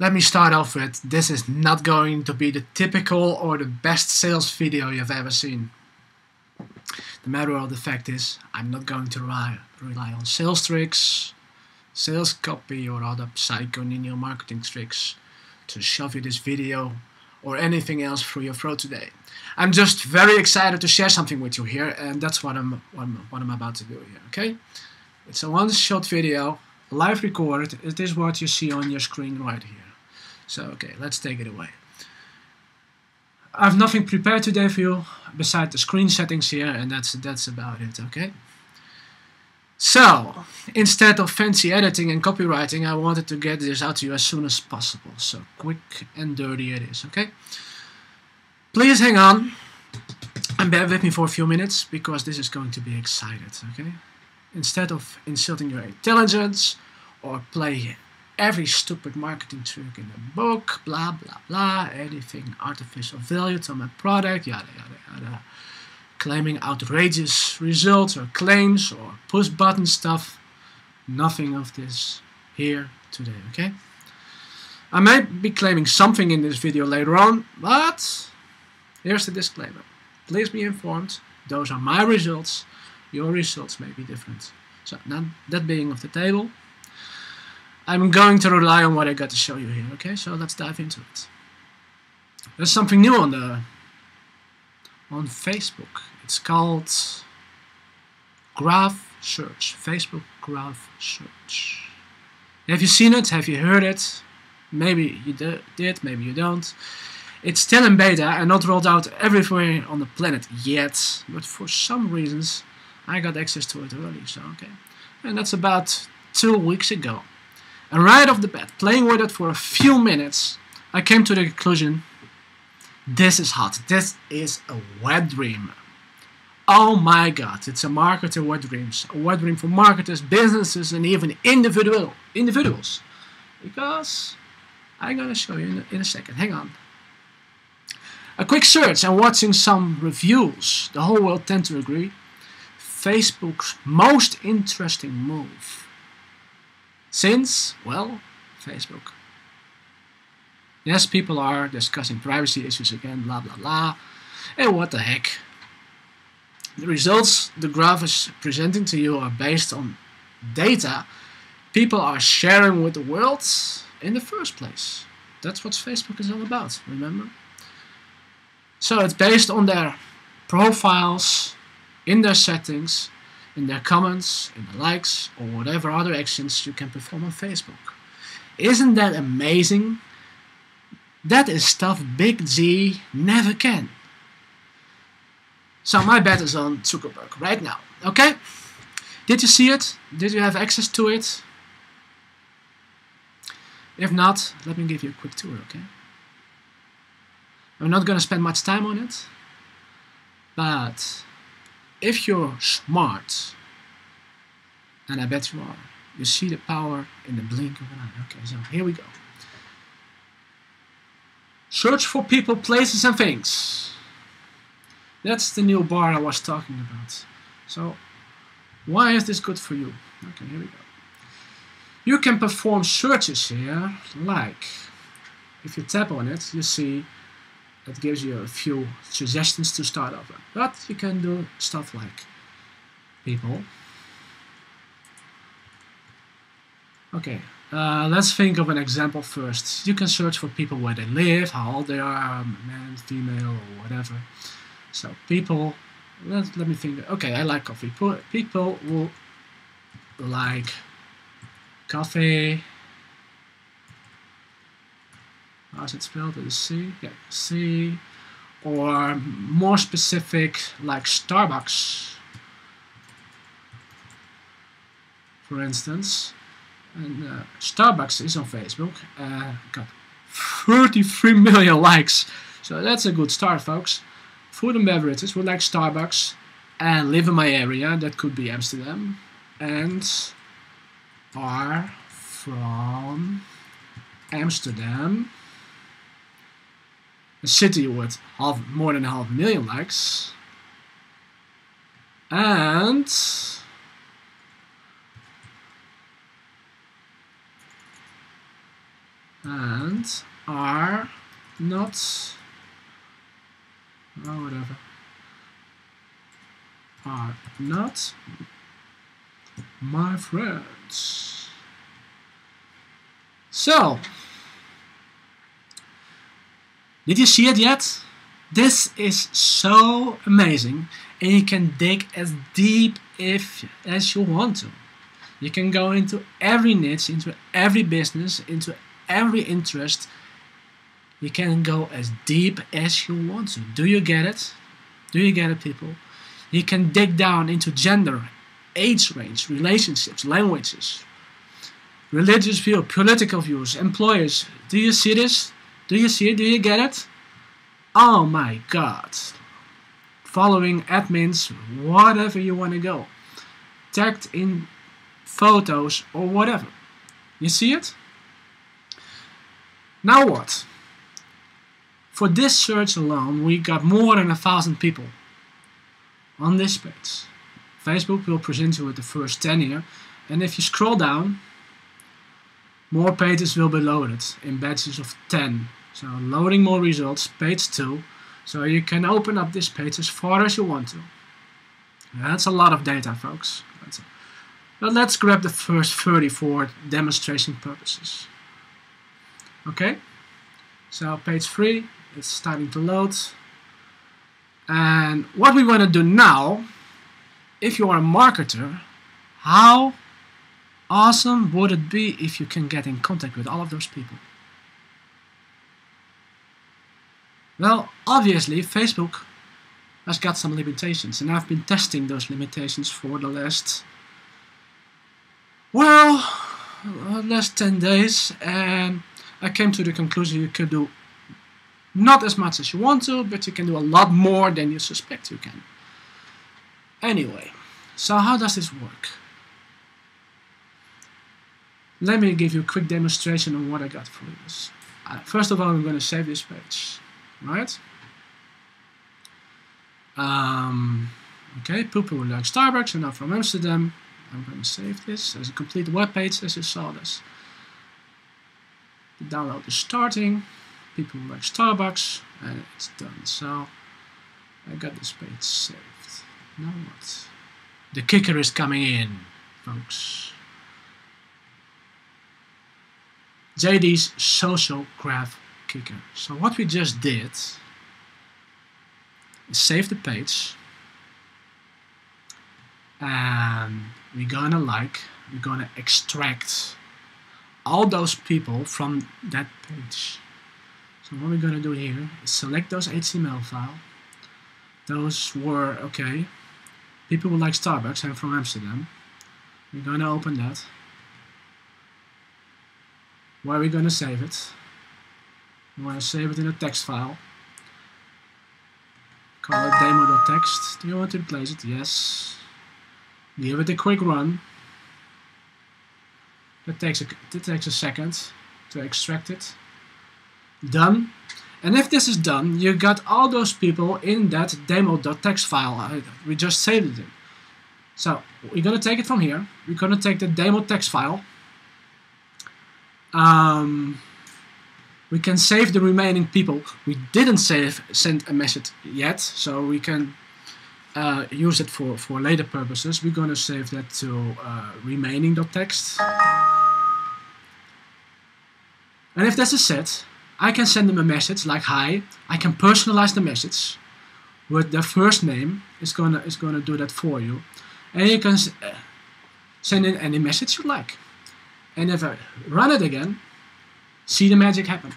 Let me start off with this is not going to be the typical or the best sales video you've ever seen. The matter of the fact is, I'm not going to rely, rely on sales tricks, sales copy or other psycho ninja marketing tricks to shove you this video or anything else through your throat today. I'm just very excited to share something with you here and that's what I'm, what I'm, what I'm about to do here, okay? It's a one-shot video, live recorded, it is what you see on your screen right here. So, okay, let's take it away. I have nothing prepared today for you beside the screen settings here and that's that's about it, okay? So, instead of fancy editing and copywriting, I wanted to get this out to you as soon as possible. So, quick and dirty it is, okay? Please hang on and bear with me for a few minutes because this is going to be excited, okay? Instead of insulting your intelligence or play every stupid marketing trick in the book, blah blah blah, anything artificial value to my product, yada yada yada, claiming outrageous results or claims or push button stuff. Nothing of this here today, okay? I might be claiming something in this video later on, but here's the disclaimer. Please be informed, those are my results, your results may be different. So, now that being off the table, I'm going to rely on what I got to show you here, okay? So let's dive into it. There's something new on the on Facebook. It's called Graph Search. Facebook Graph Search. Have you seen it? Have you heard it? Maybe you did, maybe you don't. It's still in beta and not rolled out everywhere on the planet yet, but for some reasons I got access to it early, so okay. And that's about two weeks ago. And right off the bat, playing with it for a few minutes, I came to the conclusion this is hot. This is a wet dream. Oh my god, it's a marketer wet dreams. A wet dream for marketers, businesses, and even individual individuals. Because I'm gonna show you in a, in a second. Hang on. A quick search and watching some reviews, the whole world tend to agree. Facebook's most interesting move since, well, Facebook. Yes, people are discussing privacy issues again, blah blah blah. And what the heck? The results the graph is presenting to you are based on data people are sharing with the world in the first place. That's what Facebook is all about, remember? So it's based on their profiles, in their settings, in their comments, in the likes, or whatever other actions you can perform on Facebook. Isn't that amazing? That is stuff Big Z never can. So my bet is on Zuckerberg right now, okay? Did you see it? Did you have access to it? If not, let me give you a quick tour, okay? I'm not gonna spend much time on it, but if you're smart, and I bet you are, you see the power in the blink of an eye. Okay, so here we go. Search for people, places, and things. That's the new bar I was talking about. So, why is this good for you? Okay, here we go. You can perform searches here, like, if you tap on it, you see that gives you a few suggestions to start off with. But you can do stuff like people. Okay, uh, let's think of an example first. You can search for people where they live, how old they are, man, female, or whatever. So people, let, let me think. Okay, I like coffee. People will like coffee how's it spelled? Is C? Yeah, C. Or more specific, like Starbucks, for instance. And uh, Starbucks is on Facebook. Uh, got 33 million likes. So that's a good start, folks. Food and beverages we like Starbucks and live in my area. That could be Amsterdam. And are from Amsterdam a city with half, more than half a million likes. And and are not oh, whatever are not my friends. So, did you see it yet? This is so amazing and you can dig as deep if as you want to. You can go into every niche, into every business, into every interest. You can go as deep as you want to. Do you get it? Do you get it, people? You can dig down into gender, age range, relationships, languages, religious view, political views, employers. Do you see this? Do you see it? Do you get it? Oh my god. Following admins, whatever you want to go. Tagged in photos or whatever. You see it? Now what? For this search alone, we got more than a thousand people on this page. Facebook will present you with the first 10 here, and if you scroll down, more pages will be loaded in batches of 10. So loading more results, page 2, so you can open up this page as far as you want to. That's a lot of data, folks. But let's grab the first 30 for demonstration purposes. Okay, so page 3 is starting to load. And what we want to do now, if you are a marketer, how awesome would it be if you can get in contact with all of those people? Well, obviously, Facebook has got some limitations, and I've been testing those limitations for the last, well, uh, last 10 days, and I came to the conclusion you could do not as much as you want to, but you can do a lot more than you suspect you can. Anyway, so how does this work? Let me give you a quick demonstration of what I got for. Uh, first of all, I'm going to save this page, right? Um, okay, people like Starbucks and I'm from Amsterdam. I'm going to save this as a complete web page as you saw this. The download is starting people like Starbucks and it's done. So I got this page saved. Now what? The kicker is coming in, folks. JD's social graph kicker. So what we just did is save the page and we're gonna like we're gonna extract all those people from that page so what we're to do here is select those HTML file. Those were, okay, people would like Starbucks, I'm from Amsterdam. We're to open that. Where are we to save it? We want to save it in a text file. Call it demo.txt. Do you want to replace it? Yes. Give it a quick run. That takes a, that takes a second to extract it done. And if this is done, you got all those people in that demo.txt file. We just saved it. So we're gonna take it from here. We're gonna take the demo text file. Um, we can save the remaining people. We didn't save send a message yet, so we can uh, use it for for later purposes. We're gonna save that to uh, remaining.txt. And if this is set, I can send them a message like hi. I can personalize the message with their first name. It's gonna it's gonna do that for you, and you can uh, send in any message you like. And if I run it again, see the magic happen.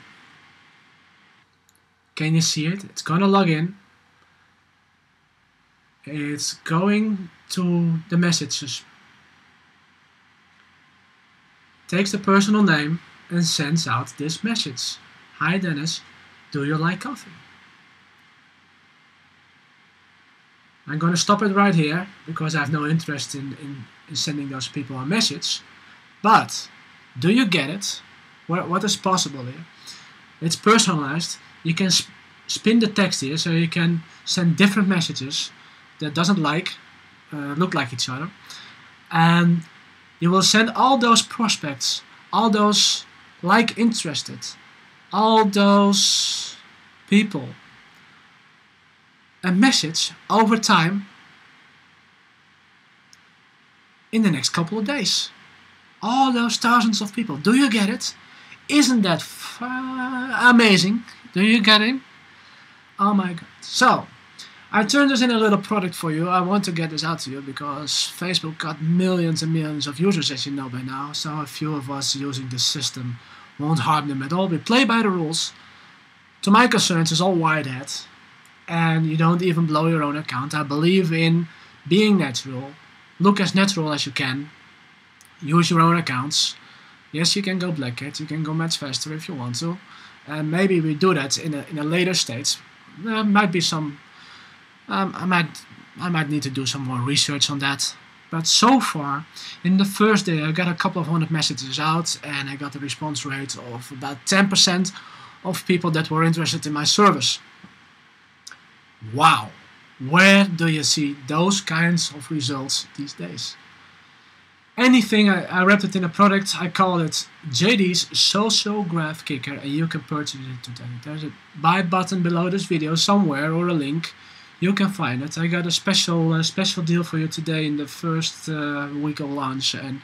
Can you see it? It's gonna log in. It's going to the messages. Takes the personal name and sends out this message. Hi Dennis, do you like coffee? I'm going to stop it right here because I have no interest in, in, in sending those people a message. But do you get it? What, what is possible here? It's personalized. You can sp spin the text here so you can send different messages that doesn't like uh, look like each other. And you will send all those prospects, all those like interested, all those people a message over time in the next couple of days. All those thousands of people. Do you get it? Isn't that amazing? Do you get it? Oh my god. So, I turned this in a little product for you. I want to get this out to you because Facebook got millions and millions of users, as you know by now. So, a few of us using this system won't harm them at all. We play by the rules. To my concerns, it's all white hat. And you don't even blow your own account. I believe in being natural. Look as natural as you can. Use your own accounts. Yes, you can go black hat. You can go much faster if you want to. And maybe we do that in a, in a later stage. There might be some... Um, I might I might need to do some more research on that. But so far, in the first day, I got a couple of hundred messages out and I got a response rate of about 10% of people that were interested in my service. Wow, where do you see those kinds of results these days? Anything, I, I wrapped it in a product, I call it JD's Social Graph Kicker and you can purchase it today. There's a buy button below this video somewhere or a link you can find it. I got a special uh, special deal for you today in the first uh, week of launch. And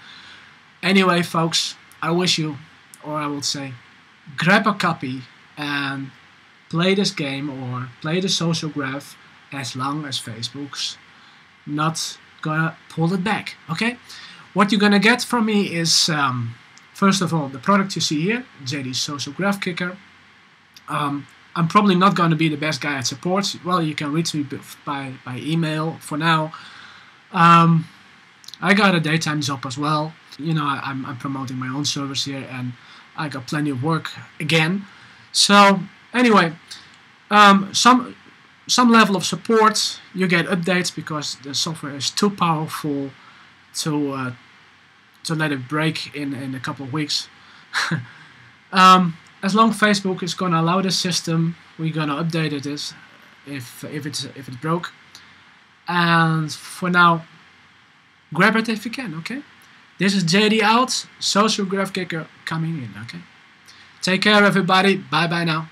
anyway, folks, I wish you, or I would say, grab a copy and play this game or play the social graph as long as Facebook's not gonna pull it back. Okay, what you're gonna get from me is um, first of all the product you see here, JD's Social Graph Kicker. Um, I'm probably not going to be the best guy at support. Well, you can reach me by, by email for now. Um, I got a daytime job as well. You know, I, am I'm promoting my own service here and I got plenty of work again. So, anyway, um, some some level of support. You get updates because the software is too powerful to uh, to let it break in, in a couple of weeks. um, as long Facebook is gonna allow the system, we're gonna update it is if if it's if it's broke. And for now, grab it if you can. Okay. This is JD out. Social Graph Kicker coming in. Okay. Take care, everybody. Bye bye now.